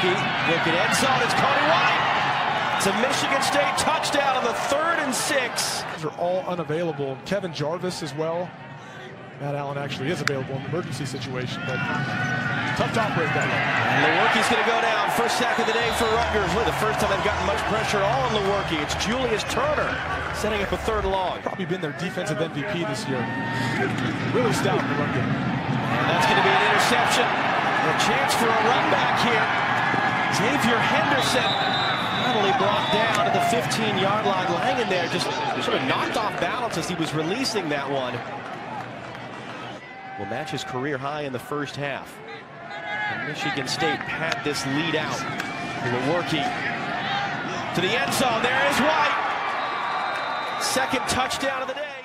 Lewerke looking end zone. It's Cody White. It's a Michigan State touchdown on the third and six. These are all unavailable. Kevin Jarvis as well. Matt Allen actually is available in an emergency situation, but tough to operate that way. Lewerke's going to go down. First sack of the day for Rutgers. Really the first time they've gotten much pressure all on Lewerke. It's Julius Turner setting up a third and long. Probably been their defensive MVP this year. Really stout in the run game. And that's going to be an interception. A chance for a run back here. Xavier Henderson finally brought down to the 15-yard line. Langan there just sort of knocked off balance as he was releasing that one. Will match his career high in the first half. And Michigan State had this lead out. Lewerke to the end zone. There is White. Second touchdown of the day.